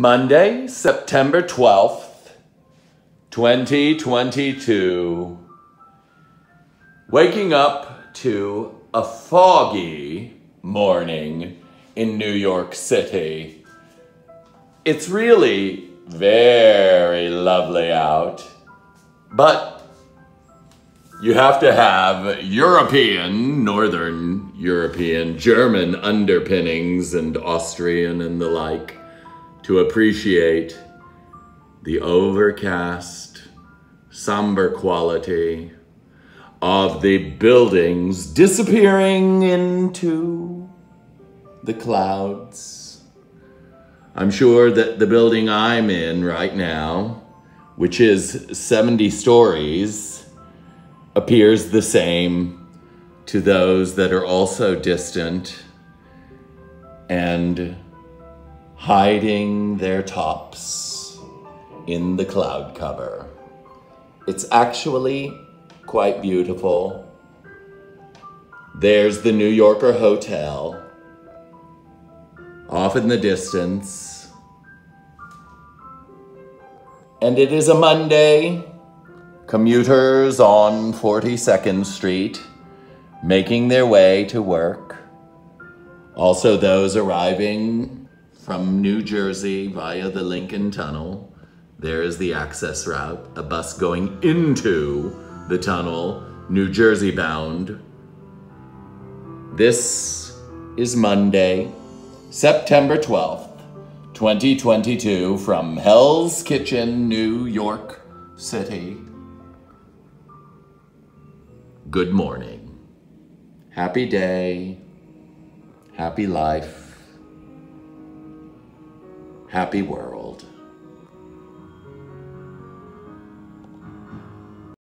Monday, September 12th, 2022. Waking up to a foggy morning in New York City. It's really very lovely out, but you have to have European, Northern European, German underpinnings and Austrian and the like to appreciate the overcast, somber quality of the buildings disappearing into the clouds. I'm sure that the building I'm in right now, which is 70 stories, appears the same to those that are also distant and hiding their tops in the cloud cover. It's actually quite beautiful. There's the New Yorker Hotel off in the distance. And it is a Monday, Commuters on 42nd Street making their way to work. Also those arriving from New Jersey via the Lincoln Tunnel. There is the access route, a bus going into the tunnel, New Jersey bound. This is Monday, September 12th, 2022 from Hell's Kitchen, New York City good morning, happy day, happy life, happy world.